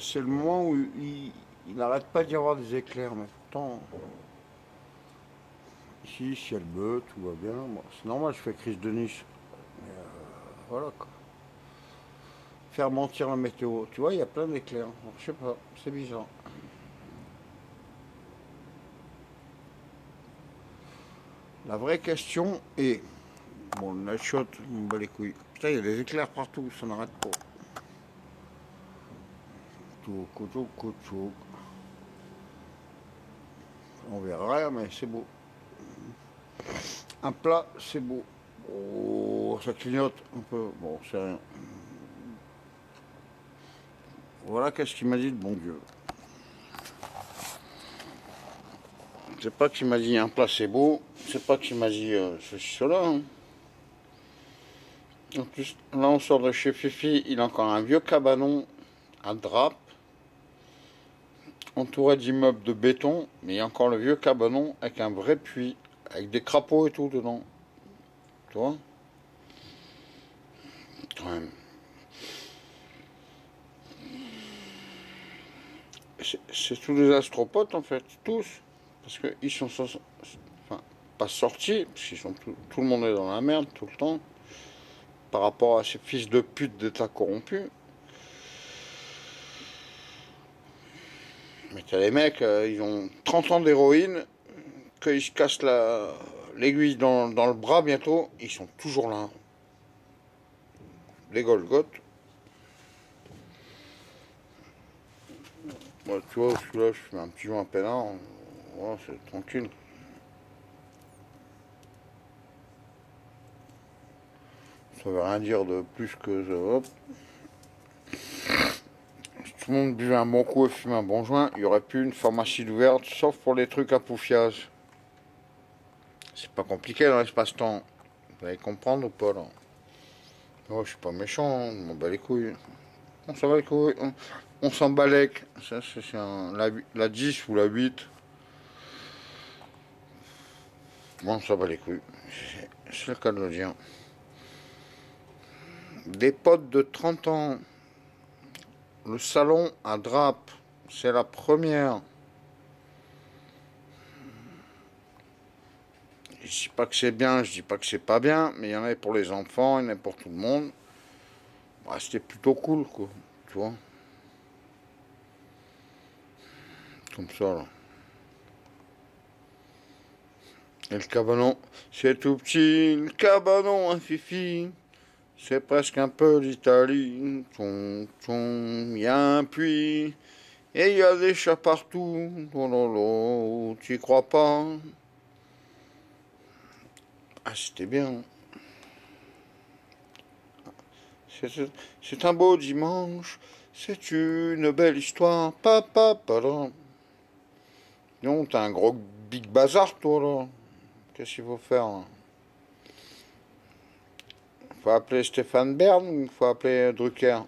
c'est le moment où il, n'arrête pas d'y avoir des éclairs, mais pourtant, ici, ciel bleu, tout va bien. c'est normal, je fais crise de niche. Mais euh, voilà quoi. Faire mentir la météo. Tu vois, il y a plein d'éclairs. Je sais pas, c'est bizarre. La vraie question est. Bon, le shot, on bat les couilles. Putain, il y a des éclairs partout, ça n'arrête pas. On verra mais c'est beau. Un plat, c'est beau. Oh, ça clignote un peu. Bon, c'est rien. Voilà qu'est-ce qu'il m'a dit de bon Dieu. C'est pas qu'il m'a dit un plat c'est beau, c'est pas qu'il m'a dit euh, ceci, cela. Hein. En plus, là on sort de chez Fifi, il a encore un vieux cabanon à drape entouré d'immeubles de béton, mais il y a encore le vieux cabanon avec un vrai puits, avec des crapauds et tout dedans. Tu vois C'est tous des astropotes en fait, tous. Parce qu'ils sont enfin, pas sortis, parce qu'ils sont tout, tout le monde est dans la merde tout le temps, par rapport à ces fils de pute d'État corrompus. Mais t'as les mecs, euh, ils ont 30 ans d'héroïne, qu'ils se cassent l'aiguille dans, le bras bientôt, ils sont toujours là. Les Golgoth. Moi, tu vois, là je fais un petit joint pénal, c'est tranquille. Ça veut rien dire de plus que... Hop tout le monde buvait un bon coup et fumait un bon joint, il y aurait plus une pharmacie ouverte, sauf pour les trucs à poufiage. C'est pas compliqué dans l'espace-temps. Vous allez comprendre ou pas là Oh, je suis pas méchant, on m'en bat les couilles. On s'en bat les couilles, on, s'en bat les Ça, c'est la, la 10 ou la 8. Bon, on s'en bat les couilles. C'est le cas de le dire. Des potes de 30 ans le salon à drape, c'est la première. Je dis pas que c'est bien, je dis pas que c'est pas bien, mais il y en avait pour les enfants, il y en avait pour tout le monde. Bah, C'était plutôt cool, quoi, tu vois. Comme ça, là. Et le cabanon, c'est tout petit, le cabanon, un fifi. C'est presque un peu l'Italie. Il y a un puits. Et il y a des chats partout. Oh tu y crois pas? Ah, c'était bien. C'est un beau dimanche. C'est une belle histoire. Papa, papa. Non, t'as un gros big bazar, toi, là. Qu'est-ce qu'il faut faire hein? Faut appeler Stéphane Bern faut appeler Drucker?